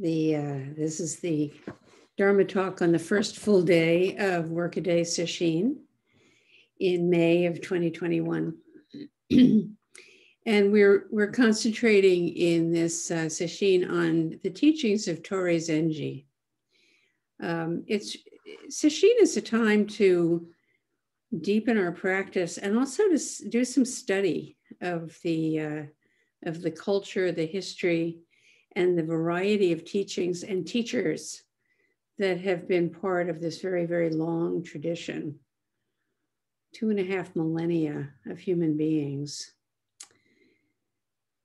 The uh, this is the Dharma talk on the first full day of Workaday Sesshin in May of 2021. and we're we're concentrating in this uh, sesshin on the teachings of Torei Zenji. Um, it's sesshin is a time to deepen our practice and also to do some study of the uh, of the culture, the history, and the variety of teachings and teachers that have been part of this very, very long tradition. Two and a half millennia of human beings.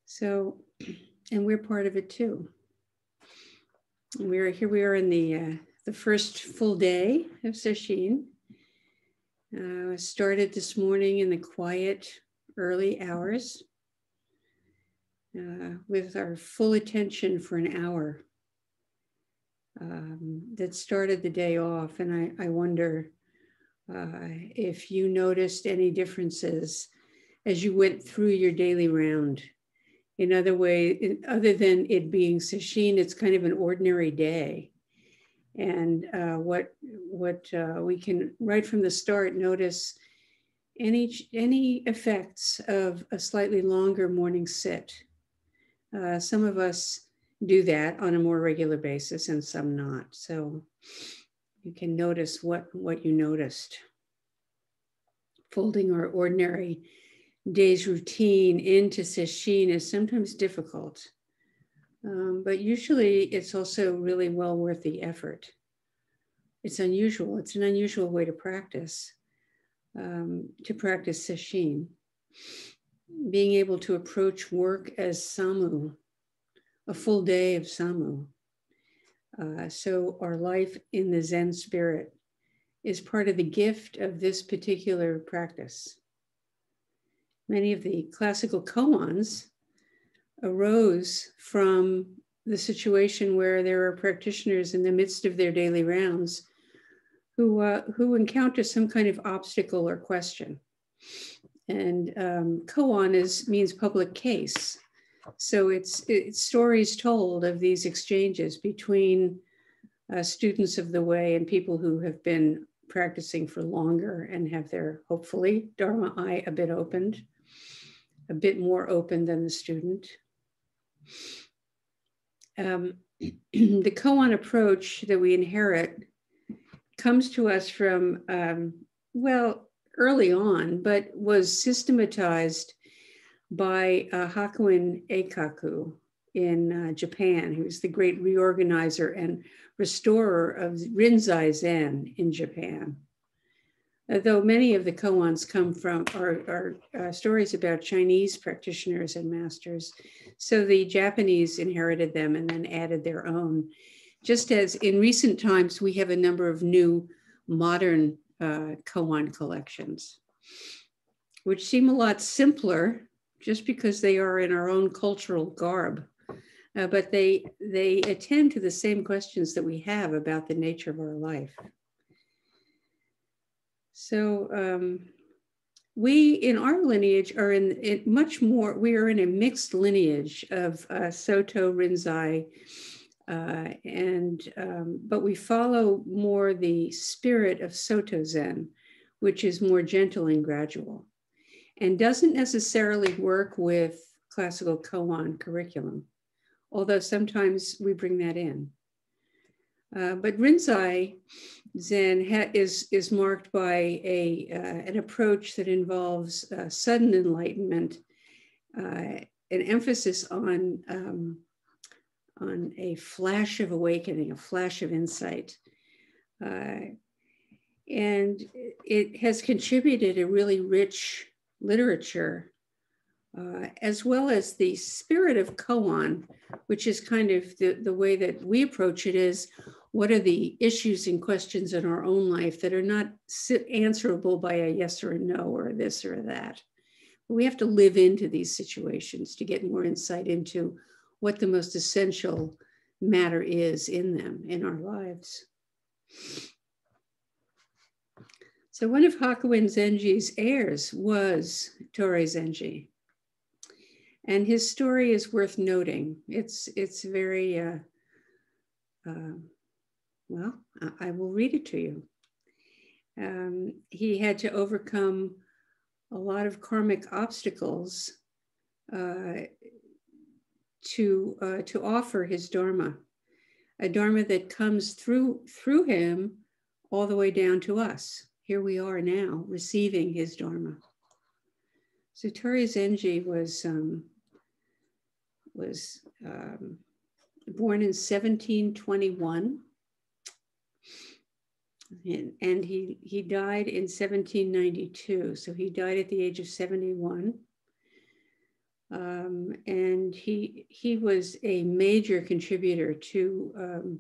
So, and we're part of it too. We're here. We are in the uh, the first full day of Sesshin. Uh, started this morning in the quiet early hours uh, with our full attention for an hour um, that started the day off. And I, I wonder uh, if you noticed any differences as you went through your daily round. In other way, other than it being sesshin, it's kind of an ordinary day. And uh, what what uh, we can right from the start notice any any effects of a slightly longer morning sit uh, some of us do that on a more regular basis and some not. So you can notice what, what you noticed. Folding our ordinary day's routine into sesshin is sometimes difficult, um, but usually it's also really well worth the effort. It's unusual. It's an unusual way to practice, um, to practice sesshin being able to approach work as samu, a full day of samu. Uh, so our life in the Zen spirit is part of the gift of this particular practice. Many of the classical koans arose from the situation where there are practitioners in the midst of their daily rounds who, uh, who encounter some kind of obstacle or question and um, koan is means public case. So it's, it's stories told of these exchanges between uh, students of the way and people who have been practicing for longer and have their, hopefully, Dharma eye a bit opened, a bit more open than the student. Um, the koan approach that we inherit comes to us from, um, well, early on, but was systematized by uh, Hakuin Eikaku in uh, Japan. He was the great reorganizer and restorer of Rinzai Zen in Japan. Though many of the koans come from are, are uh, stories about Chinese practitioners and masters, so the Japanese inherited them and then added their own. Just as in recent times, we have a number of new modern uh, koan collections, which seem a lot simpler just because they are in our own cultural garb. Uh, but they, they attend to the same questions that we have about the nature of our life. So um, we in our lineage are in, in, much more, we are in a mixed lineage of uh, Soto, Rinzai, uh, and um, but we follow more the spirit of Soto Zen, which is more gentle and gradual, and doesn't necessarily work with classical koan curriculum, although sometimes we bring that in. Uh, but Rinzai Zen is, is marked by a, uh, an approach that involves uh, sudden enlightenment, uh, an emphasis on um, on a flash of awakening, a flash of insight. Uh, and it has contributed a really rich literature, uh, as well as the spirit of koan, which is kind of the, the way that we approach it is what are the issues and questions in our own life that are not answerable by a yes or a no or this or that. We have to live into these situations to get more insight into what the most essential matter is in them, in our lives. So one of Hakuin Zenji's heirs was Torei Zenji. And his story is worth noting. It's, it's very, uh, uh, well, I, I, will read it to you. Um, he had to overcome a lot of karmic obstacles uh, to uh, to offer his dharma, a dharma that comes through through him all the way down to us. Here we are now receiving his dharma. So Torei Zenji was um, was um, born in 1721 and, and he he died in 1792 so he died at the age of 71 um, and he he was a major contributor to um,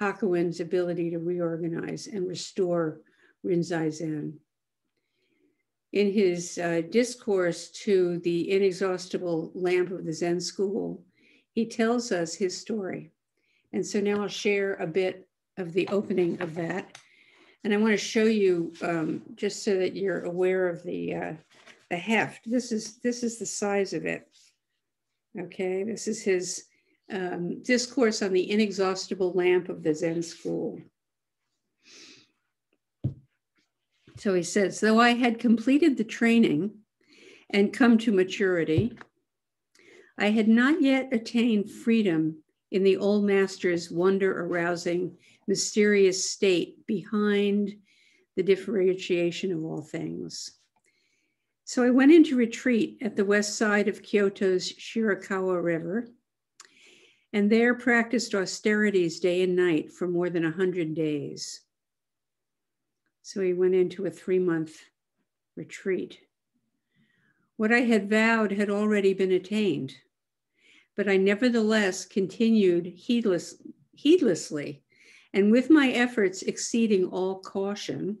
Hakuin's ability to reorganize and restore Rinzai Zen. In his uh, discourse to the inexhaustible lamp of the Zen school, he tells us his story. And so now I'll share a bit of the opening of that. And I want to show you um, just so that you're aware of the uh, the heft. This is, this is the size of it. Okay, this is his um, discourse on the inexhaustible lamp of the Zen school. So he says, though I had completed the training and come to maturity, I had not yet attained freedom in the old master's wonder arousing, mysterious state behind the differentiation of all things. So I went into retreat at the west side of Kyoto's Shirakawa River, and there practiced austerities day and night for more than 100 days. So he went into a three month retreat. What I had vowed had already been attained, but I nevertheless continued heedless, heedlessly, and with my efforts exceeding all caution,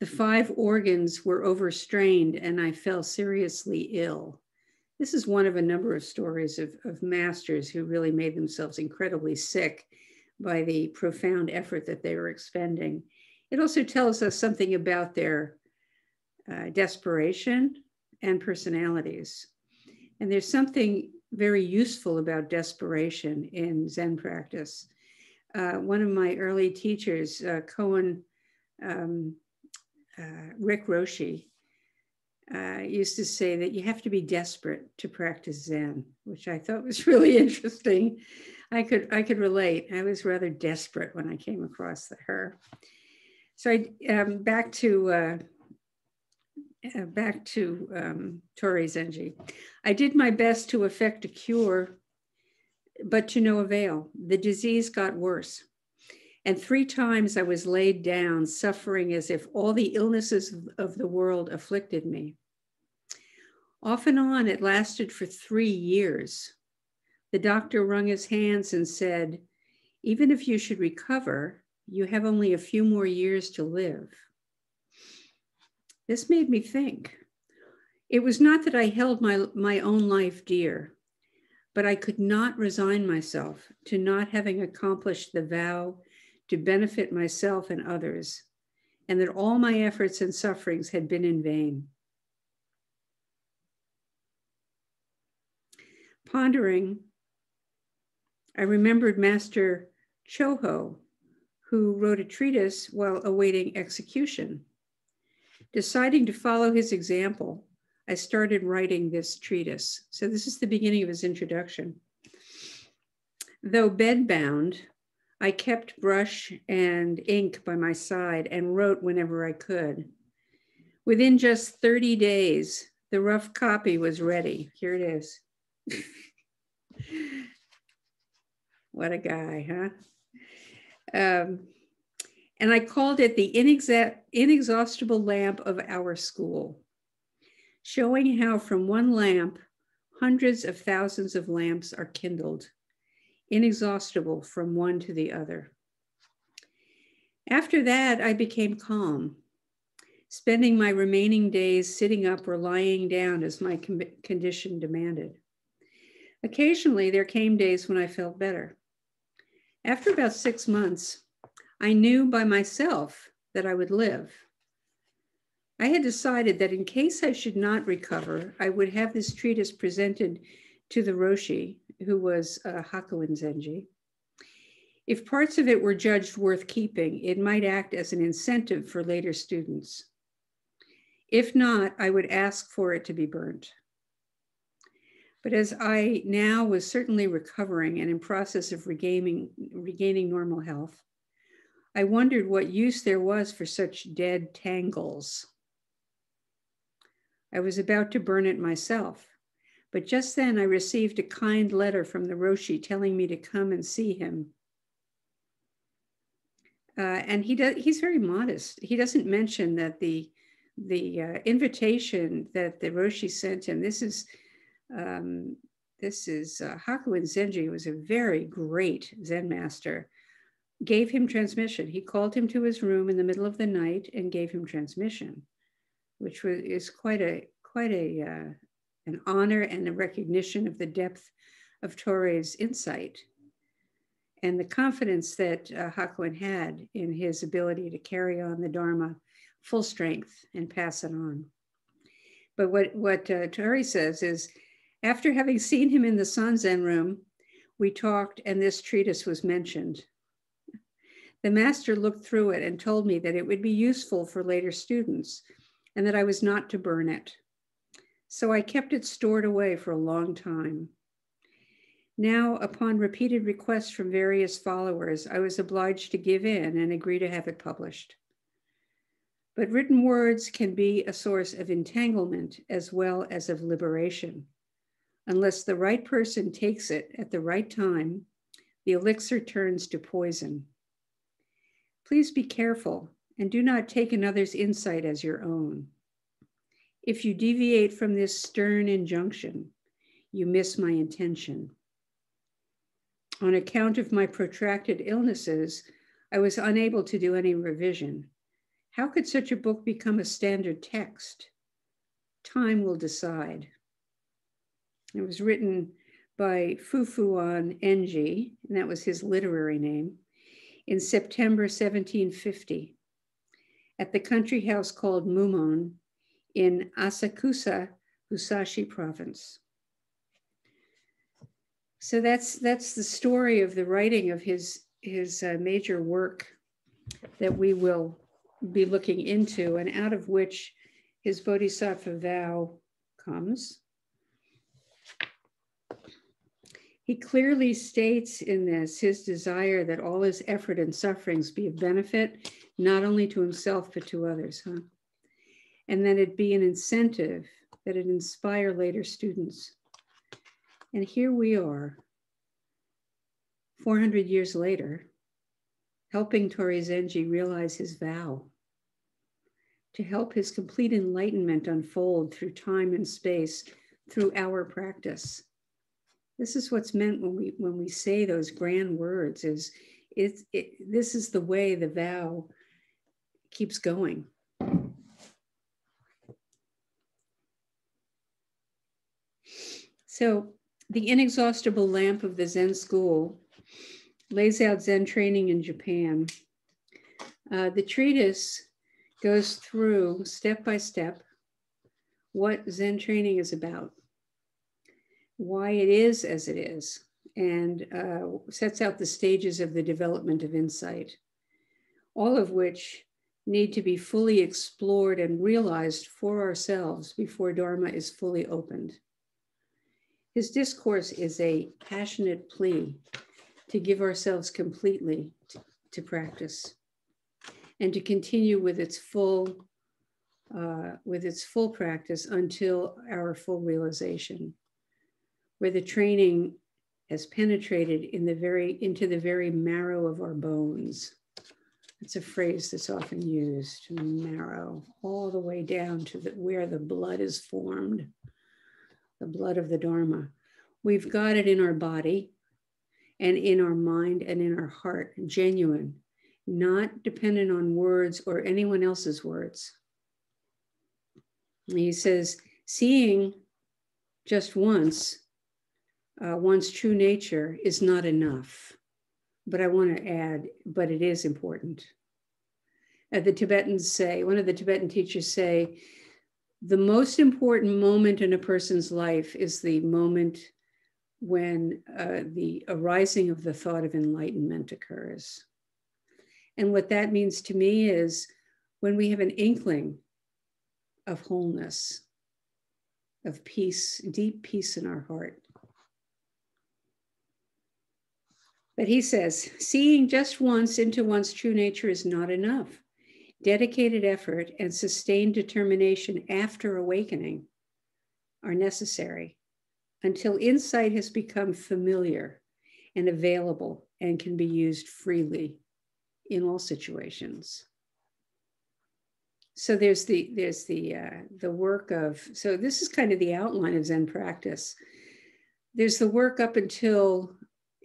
the five organs were overstrained and I fell seriously ill. This is one of a number of stories of, of masters who really made themselves incredibly sick by the profound effort that they were expending. It also tells us something about their uh, desperation and personalities. And there's something very useful about desperation in Zen practice. Uh, one of my early teachers, uh, Koen um, uh, Rick Roshi uh, used to say that you have to be desperate to practice Zen, which I thought was really interesting. I could I could relate. I was rather desperate when I came across her. So I um, back to uh, uh, back to um, Torei Zenji. I did my best to effect a cure, but to no avail. The disease got worse. And three times I was laid down, suffering as if all the illnesses of the world afflicted me. Off and on, it lasted for three years. The doctor wrung his hands and said, Even if you should recover, you have only a few more years to live. This made me think. It was not that I held my, my own life dear, but I could not resign myself to not having accomplished the vow to benefit myself and others, and that all my efforts and sufferings had been in vain. Pondering, I remembered Master Choho, who wrote a treatise while awaiting execution. Deciding to follow his example, I started writing this treatise. So, this is the beginning of his introduction. Though bedbound, I kept brush and ink by my side and wrote whenever I could. Within just 30 days, the rough copy was ready. Here it is. what a guy, huh? Um, and I called it the inexhaustible lamp of our school, showing how from one lamp, hundreds of thousands of lamps are kindled inexhaustible from one to the other. After that, I became calm, spending my remaining days sitting up or lying down as my condition demanded. Occasionally, there came days when I felt better. After about six months, I knew by myself that I would live. I had decided that in case I should not recover, I would have this treatise presented to the Roshi, who was uh, Hakuin Zenji. If parts of it were judged worth keeping, it might act as an incentive for later students. If not, I would ask for it to be burnt. But as I now was certainly recovering and in process of regaining, regaining normal health, I wondered what use there was for such dead tangles. I was about to burn it myself, but just then I received a kind letter from the Roshi telling me to come and see him. Uh, and he he's very modest. He doesn't mention that the, the uh, invitation that the Roshi sent him, this is um, this is uh, Hakuin Zenji was a very great Zen master. Gave him transmission. He called him to his room in the middle of the night and gave him transmission, which was is quite a quite a uh, an honor and a recognition of the depth of Torei's insight and the confidence that uh, Hakuin had in his ability to carry on the Dharma full strength and pass it on. But what, what uh, Torei says is after having seen him in the Sanzen room, we talked and this treatise was mentioned. The master looked through it and told me that it would be useful for later students and that I was not to burn it. So I kept it stored away for a long time. Now, upon repeated requests from various followers, I was obliged to give in and agree to have it published. But written words can be a source of entanglement as well as of liberation. Unless the right person takes it at the right time, the elixir turns to poison. Please be careful and do not take another's insight as your own. If you deviate from this stern injunction, you miss my intention. On account of my protracted illnesses, I was unable to do any revision. How could such a book become a standard text? Time will decide. It was written by Fufuan Enji, and that was his literary name, in September 1750 at the country house called Mumon in Asakusa, Musashi province. So that's that's the story of the writing of his his uh, major work that we will be looking into, and out of which his Bodhisattva vow comes. He clearly states in this his desire that all his effort and sufferings be of benefit, not only to himself, but to others, huh? And then it'd be an incentive, that it inspire later students. And here we are, 400 years later, helping Torei Zenji realize his vow to help his complete enlightenment unfold through time and space through our practice this is what's meant when we when we say those grand words is it's it, this is the way the vow keeps going so the inexhaustible lamp of the zen school lays out zen training in japan uh, the treatise goes through step by step what zen training is about why it is as it is and uh, sets out the stages of the development of insight, all of which need to be fully explored and realized for ourselves before Dharma is fully opened. His discourse is a passionate plea to give ourselves completely to, practice and to continue with its full uh, with its full practice until our full realization where the training has penetrated in the very into the very marrow of our bones. It's a phrase that's often used, marrow, all the way down to the, where the blood is formed, the blood of the Dharma. We've got it in our body and in our mind and in our heart, genuine, not dependent on words or anyone else's words. He says, seeing just once uh, one's true nature is not enough. But I want to add, but it is important. Uh, the Tibetans say, one of the Tibetan teachers say, the most important moment in a person's life is the moment when uh, the arising of the thought of enlightenment occurs. And what that means to me is when we have an inkling of wholeness, of peace, deep peace in our heart. But he says, seeing just once into one's true nature is not enough. Dedicated effort and sustained determination after awakening are necessary until insight has become familiar and available and can be used freely in all situations. So there's the there's the uh, the work of so this is kind of the outline of Zen practice. There's the work up until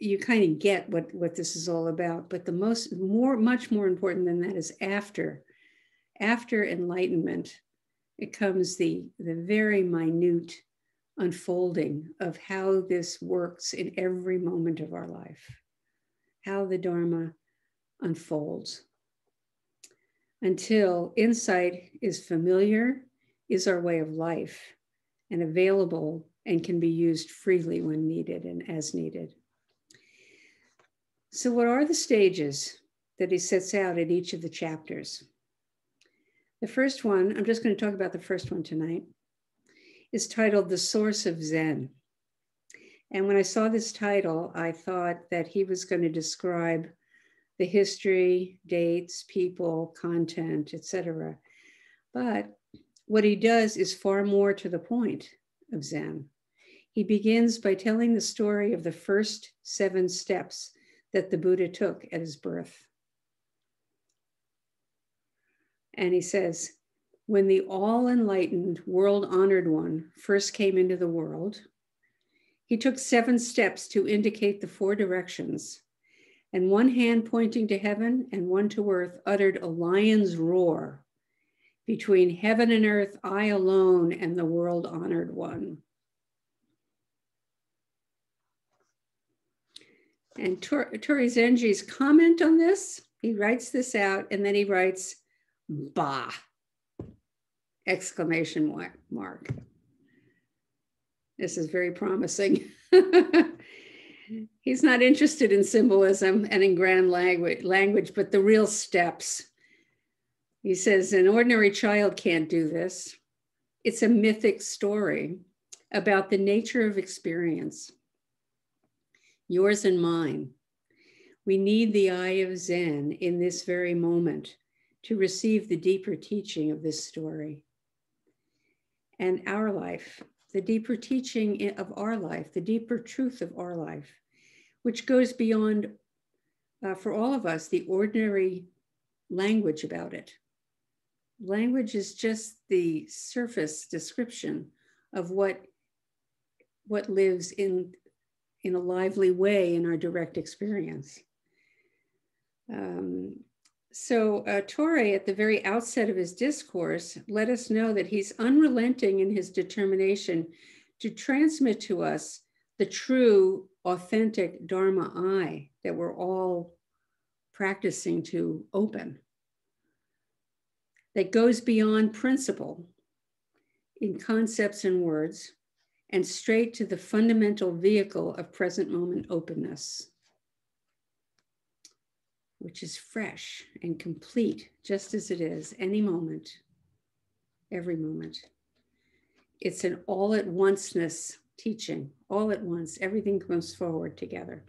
you kind of get what what this is all about, but the most more much more important than that is after after enlightenment, it comes the the very minute unfolding of how this works in every moment of our life, how the Dharma unfolds. Until insight is familiar, is our way of life, and available and can be used freely when needed and as needed. So, what are the stages that he sets out in each of the chapters? The first one, I'm just going to talk about the first one tonight is titled The Source of Zen. And when I saw this title, I thought that he was going to describe the history, dates, people, content, etc. But what he does is far more to the point of Zen. He begins by telling the story of the first seven steps that the Buddha took at his birth. And he says, when the all enlightened, world honored one first came into the world, he took seven steps to indicate the four directions, and one hand pointing to heaven and one to earth uttered a lion's roar. Between heaven and earth, I alone am the world honored one. And Tor- Torei Zenji's comment on this, he writes this out and then he writes, Bah exclamation mark. This is very promising. He's not interested in symbolism and in grand language, language, but the real steps. He says, an ordinary child can't do this. It's a mythic story about the nature of experience, yours and mine. We need the eye of Zen in this very moment to receive the deeper teaching of this story and our life, the deeper teaching of our life, the deeper truth of our life, which goes beyond, uh, for all of us, the ordinary language about it. Language is just the surface description of what, what lives in, in a lively way in our direct experience. Um, so, uh, Torei, at the very outset of his discourse, let us know that he's unrelenting in his determination to transmit to us the true, authentic Dharma eye that we're all practicing to open, that goes beyond principle in concepts and words and straight to the fundamental vehicle of present moment openness which is fresh and complete, just as it is, any moment, every moment. It's an all at onceness teaching, all at once, everything comes forward together.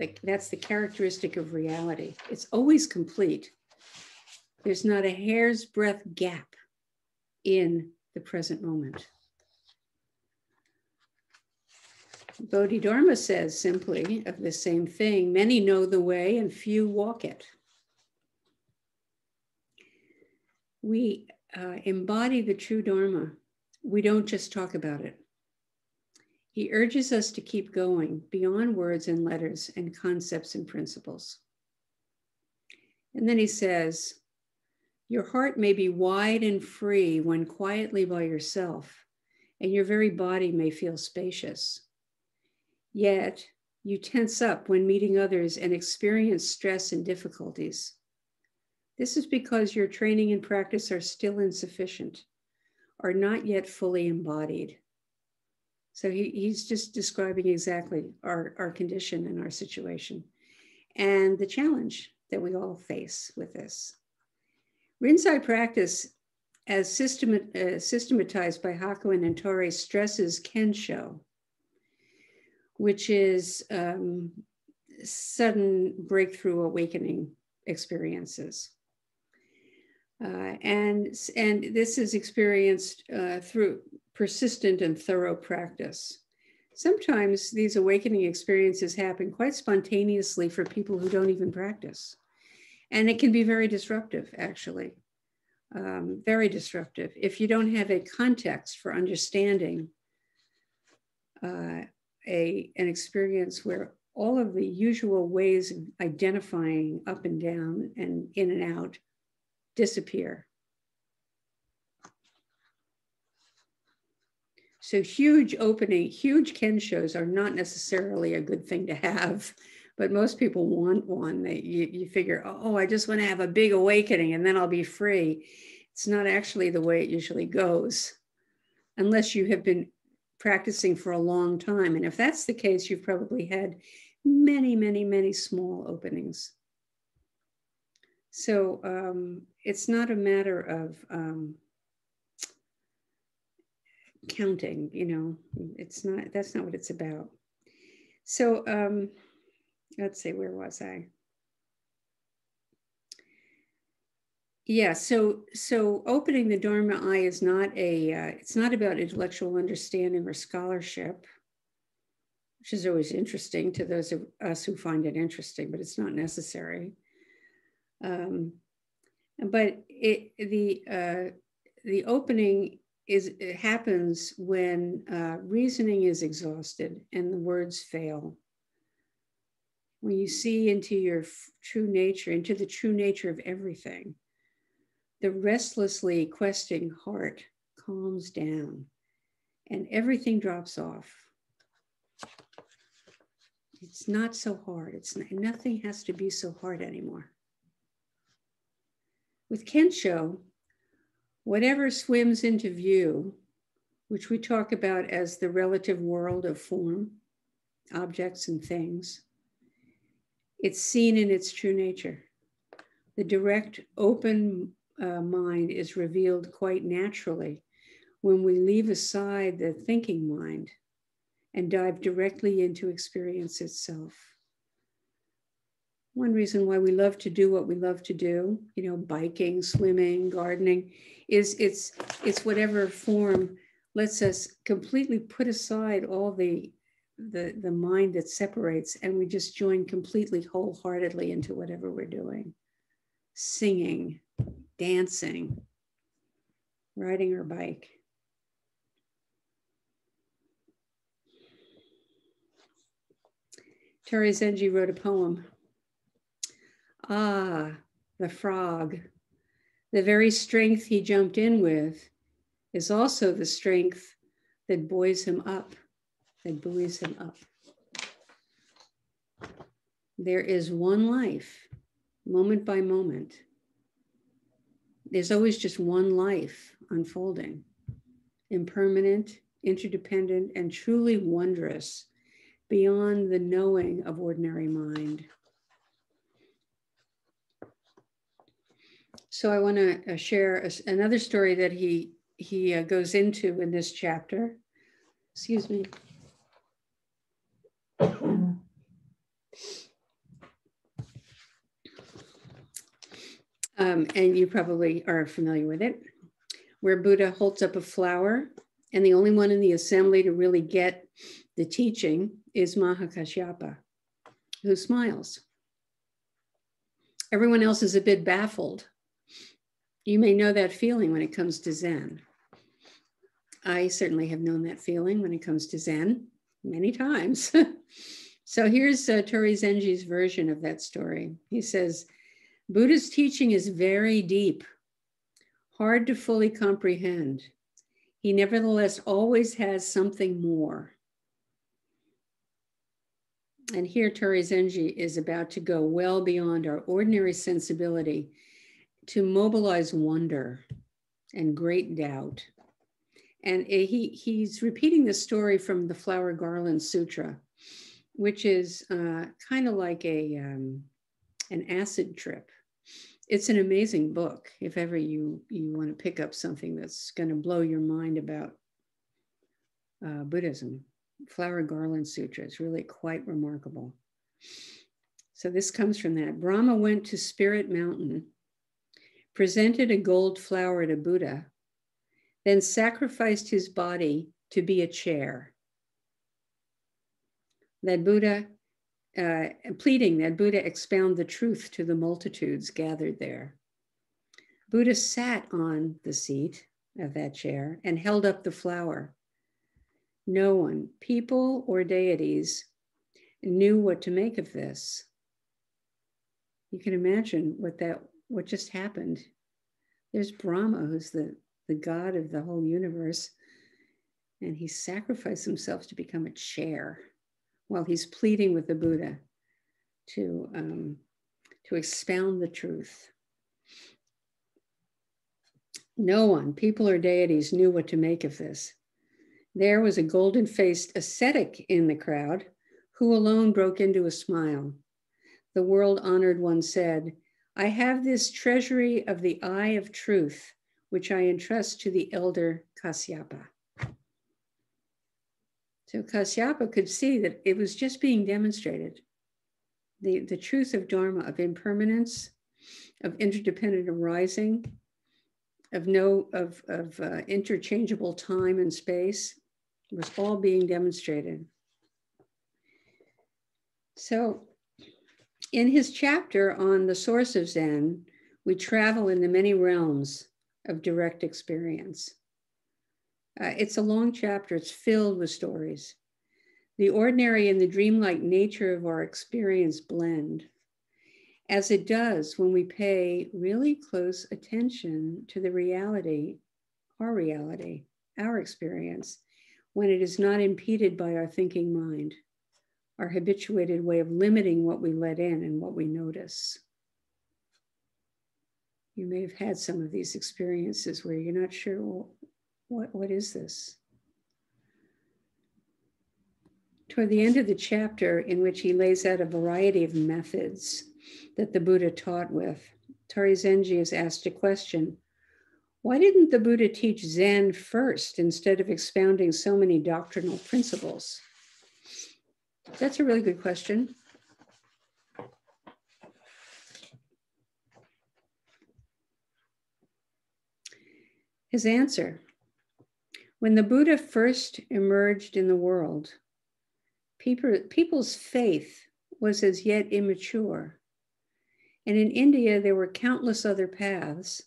Like that's the characteristic of reality. It's always complete. There's not a hair's breadth gap in the present moment. Bodhidharma says simply of the same thing many know the way and few walk it. We uh, embody the true Dharma, we don't just talk about it. He urges us to keep going beyond words and letters and concepts and principles. And then he says, Your heart may be wide and free when quietly by yourself, and your very body may feel spacious. Yet you tense up when meeting others and experience stress and difficulties. This is because your training and practice are still insufficient, are not yet fully embodied. So he, he's just describing exactly our, our condition and our situation and the challenge that we all face with this. Rinzai practice, as uh, systematized by Hakuin and Torei, stresses Kensho, which is um, sudden breakthrough awakening experiences. Uh, and, and this is experienced uh, through persistent and thorough practice. Sometimes these awakening experiences happen quite spontaneously for people who don't even practice. And it can be very disruptive, actually. Um, very disruptive. If you don't have a context for understanding uh, a, an experience where all of the usual ways of identifying up and down and in and out disappear. So huge opening, huge kenshos are not necessarily a good thing to have, but most people want one. That you, you figure, oh, I just want to have a big awakening and then I'll be free. It's not actually the way it usually goes, unless you have been practicing for a long time. And if that's the case, you've probably had many, many, many small openings. So um, it's not a matter of um, counting, you know, it's not, that's not what it's about. So um, let's see, where was I? Yeah, so so opening the Dharma eye is not a uh, it's not about intellectual understanding or scholarship, which is always interesting to those of us who find it interesting, but it's not necessary. Um, but it the uh, the opening is it happens when uh, reasoning is exhausted and the words fail. When you see into your true nature, into the true nature of everything, the restlessly questing heart calms down and everything drops off. It's not so hard. It's not, nothing has to be so hard anymore. With Kensho, whatever swims into view, which we talk about as the relative world of form, objects, and things, it's seen in its true nature. The direct, open uh, mind is revealed quite naturally. When we leave aside the thinking mind and dive directly into experience itself. One reason why we love to do what we love to do you know biking swimming gardening is it's it's whatever form lets us completely put aside all the the the mind that separates and we just join completely wholeheartedly into whatever we're doing. Singing dancing riding our bike Torei Zenji wrote a poem Ah, the frog. The very strength he jumped in with is also the strength that buoys him up, that buoys him up. There is one life, moment by moment. There's always just one life unfolding, impermanent, interdependent, and truly wondrous beyond the knowing of ordinary mind. So I want to uh, share a, another story that he he uh, goes into in this chapter. Excuse me. And you probably are familiar with it, where Buddha holds up a flower, and the only one in the assembly to really get the teaching is Mahakashyapa, who smiles. Everyone else is a bit baffled you may know that feeling when it comes to Zen. I certainly have known that feeling when it comes to Zen many times. so here's uh, Torei Zenji's version of that story. He says, Buddha's teaching is very deep, hard to fully comprehend. He nevertheless always has something more. And here Zenji is about to go well beyond our ordinary sensibility to mobilize wonder and great doubt And he, he's repeating the story from the Flower Garland Sutra, which is uh, kind of like a, um, an acid trip. It's an amazing book if ever you, you want to pick up something that's going to blow your mind about uh, Buddhism. Flower Garland Sutra is really quite remarkable. So this comes from that. Brahma went to Spirit Mountain, presented a gold flower to Buddha, then sacrificed his body to be a chair. That Buddha, uh, pleading that Buddha expound the truth to the multitudes gathered there. Buddha sat on the seat of that chair and held up the flower. No one, people or deities, knew what to make of this. You can imagine what that what just happened. There's Brahma, who's the, the god of the whole universe, and he sacrificed himself to become a chair while he's pleading with the Buddha to, um, to expound the truth. No one, people or deities, knew what to make of this. There was a golden faced ascetic in the crowd who alone broke into a smile. The world honored one said, I have this treasury of the eye of truth, which I entrust to the elder Kasyapa. So Kasyapa could see that it was just being demonstrated. The, the truth of Dharma, of impermanence, of interdependent arising, of no of, of uh, interchangeable time and space was all being demonstrated. So in his chapter on the source of Zen, we travel in the many realms of direct experience. Uh, it's a long chapter, it's filled with stories. The ordinary and the dreamlike nature of our experience blend, as it does when we pay really close attention to the reality, our reality, our experience, when it is not impeded by our thinking mind our habituated way of limiting what we let in and what we notice. You may have had some of these experiences where you're not sure, what, what is this? Toward the end of the chapter, in which he lays out a variety of methods that the Buddha taught with, Torei Zenji is asked a question Why didn't the Buddha teach Zen first instead of expounding so many doctrinal principles? That's a really good question. His answer When the Buddha first emerged in the world, people, people's faith was as yet immature. And in India, there were countless other paths,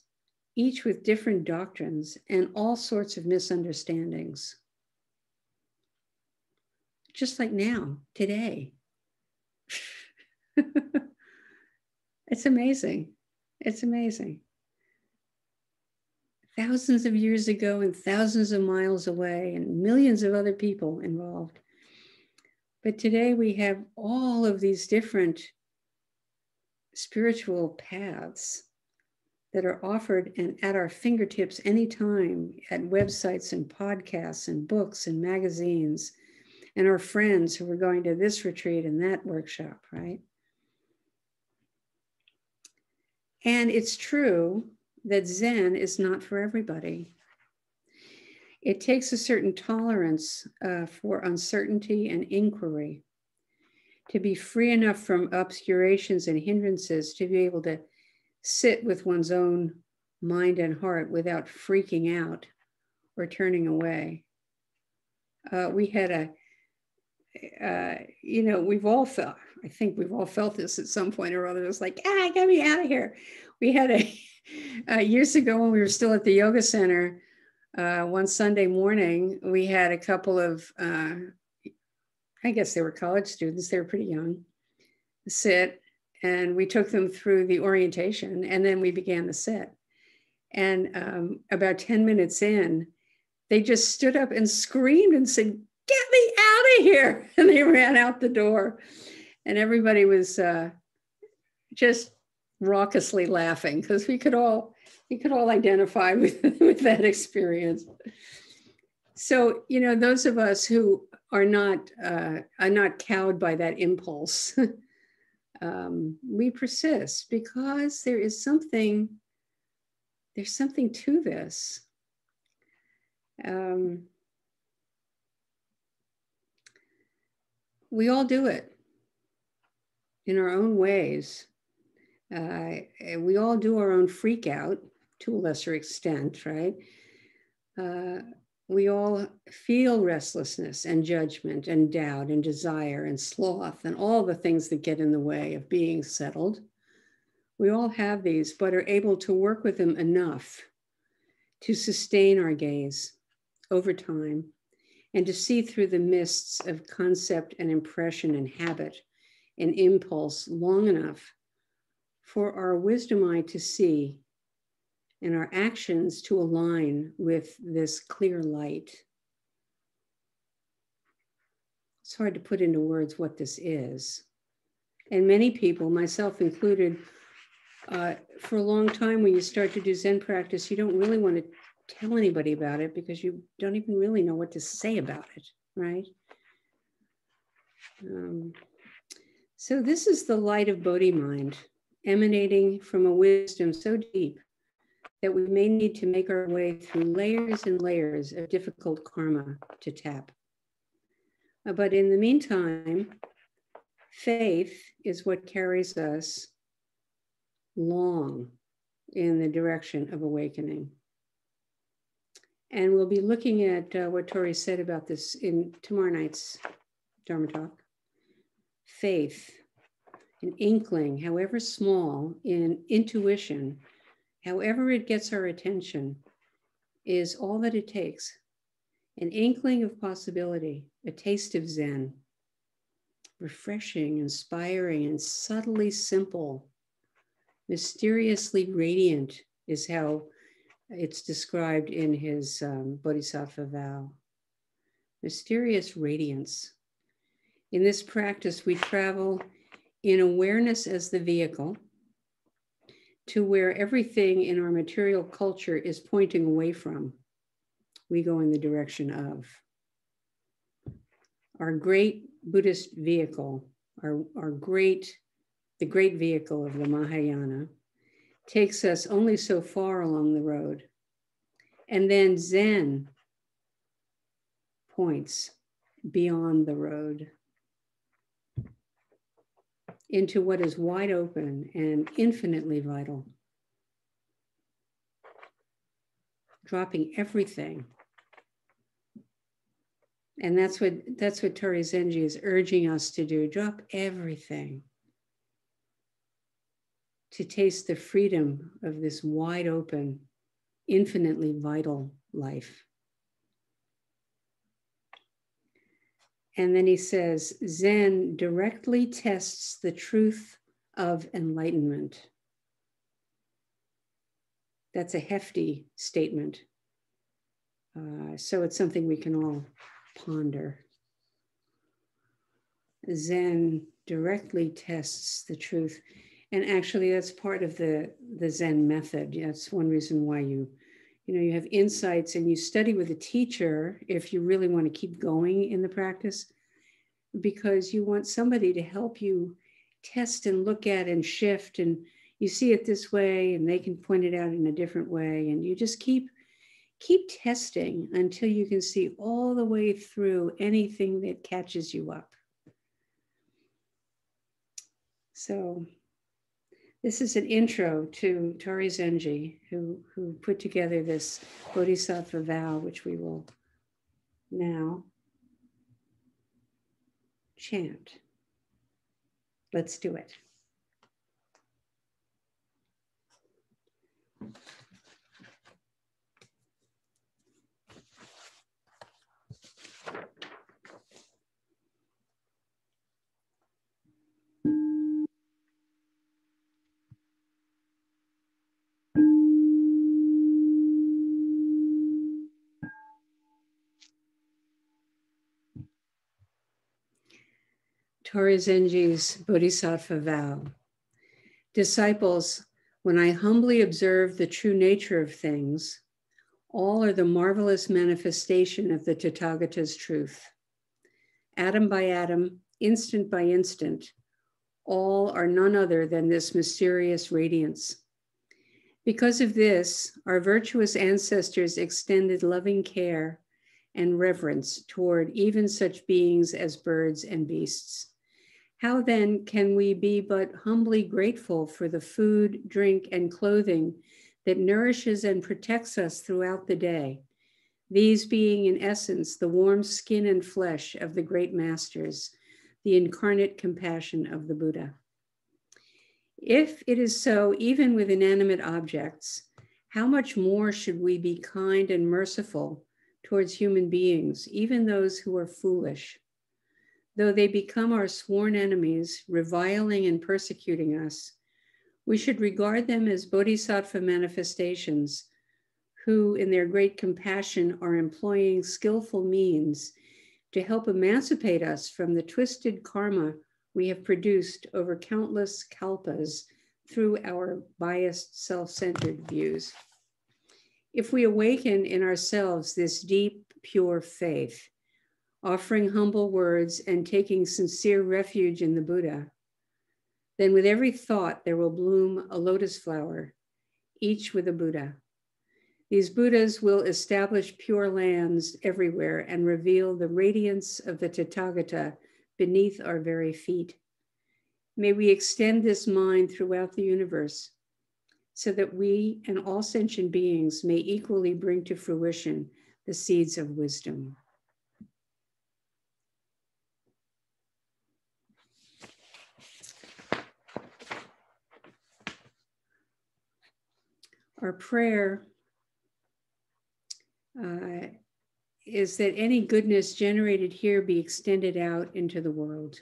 each with different doctrines and all sorts of misunderstandings just like now, today. it's amazing. It's amazing. Thousands of years ago and thousands of miles away, and millions of other people involved. But today we have all of these different spiritual paths that are offered and at our fingertips anytime at websites and podcasts and books and magazines and our friends who were going to this retreat and that workshop, right? And it's true that Zen is not for everybody. It takes a certain tolerance uh, for uncertainty and inquiry to be free enough from obscurations and hindrances to be able to sit with one's own mind and heart without freaking out or turning away. Uh, we had a uh, you know, we've all felt, I think we've all felt this at some point or other. It's like, ah, get me out of here. We had a, uh, years ago when we were still at the yoga center, uh, one Sunday morning, we had a couple of, uh, I guess they were college students, they were pretty young, sit, and we took them through the orientation and then we began the sit. And um, about 10 minutes in, they just stood up and screamed and said, Get me out of here. And they ran out the door. And everybody was uh, just raucously laughing because we could all we could all identify with, with that experience. so you know those of us who are not uh, are not cowed by that impulse um, we persist because there is something there's something to this um, we all do it in our own ways uh, we all do our own freak out to a lesser extent right uh, we all feel restlessness and judgment and doubt and desire and sloth and all the things that get in the way of being settled. We all have these, but are able to work with them enough to sustain our gaze over time and to see through the mists of concept and impression and habit and impulse long enough for our wisdom eye to see and our actions to align with this clear light. It's hard to put into words what this is. And many people, myself included, uh, for a long time, when you start to do Zen practice, you don't really want to tell anybody about it because you don't even really know what to say about it, right? Um, so, this is the light of Bodhi mind emanating from a wisdom so deep that we may need to make our way through layers and layers of difficult karma to tap. Uh, but in the meantime, faith is what carries us long in the direction of awakening. And we'll be looking at uh, what Torei said about this in tomorrow night's Dharma talk. Faith, an inkling, however small, in intuition however it gets our attention, is all that it takes an inkling of possibility, a taste of Zen, refreshing, inspiring, and subtly simple, mysteriously radiant is how it's described in his um, Bodhisattva vow. Mysterious radiance. In this practice, we travel in awareness as the vehicle to where everything in our material culture is pointing away from. We go in the direction of. Our great Buddhist vehicle, our, our great, the great vehicle of the Mahayana, takes us only so far along the road. And then Zen points beyond the road into what is wide open and infinitely vital. Dropping everything. And that's what that's what Torei Zenji is urging us to do. Drop everything. To taste the freedom of this wide open, infinitely vital life. And then he says Zen directly tests the truth of enlightenment. That's a hefty statement. Uh, so it's something we can all ponder. Zen directly tests the truth. And actually, that's part of the, the Zen method. That's one reason why you you know you have insights and you study with a teacher if you really want to keep going in the practice because you want somebody to help you test and look at and shift and you see it this way and they can point it out in a different way and you just keep keep testing until you can see all the way through anything that catches you up. So this is an intro to Torei Zenji, who, who put together this Bodhisattva vow, which we will now chant. Let's do it. Torei Zenji's Bodhisattva vow. Disciples, when I humbly observe the true nature of things, All are the marvelous manifestation of the Tathagata's truth. Atom by atom, instant by instant, all are none other than this mysterious radiance. Because of this, our virtuous ancestors extended loving care and reverence toward even such beings as birds and beasts. How then can we be but humbly grateful for the food, drink, and clothing that nourishes and protects us throughout the day? These being, in essence, the warm skin and flesh of the great masters, the incarnate compassion of the Buddha. If it is so, even with inanimate objects, how much more should we be kind and merciful towards human beings, even those who are foolish? Though they become our sworn enemies, reviling and persecuting us, we should regard them as bodhisattva manifestations who, in their great compassion, are employing skillful means to help emancipate us from the twisted karma we have produced over countless kalpas through our biased self centered views. If we awaken in ourselves this deep, pure faith, offering humble words and taking sincere refuge in the Buddha, then with every thought there will bloom a lotus flower, each with a Buddha. These Buddhas will establish pure lands everywhere and reveal the radiance of the Tathagata beneath our very feet. May we extend this mind throughout the universe so that we and all sentient beings may equally bring to fruition the seeds of wisdom. Our prayer uh, is that any goodness generated here be extended out into the world.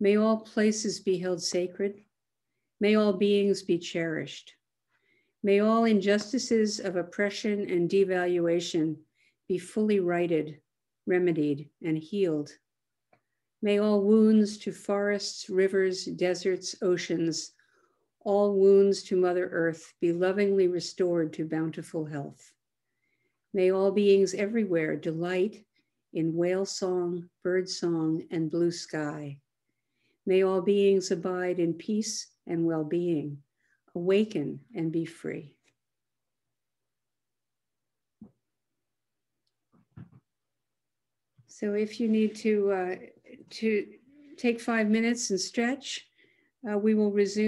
May all places be held sacred. May all beings be cherished. May all injustices of oppression and devaluation be fully righted, remedied, and healed. May all wounds to forests, rivers, deserts, oceans, all wounds to Mother Earth be lovingly restored to bountiful health. May all beings everywhere delight in whale song, bird song, and blue sky. May all beings abide in peace and well being, awaken and be free. So if you need to, uh, to take five minutes and stretch, uh, we will resume.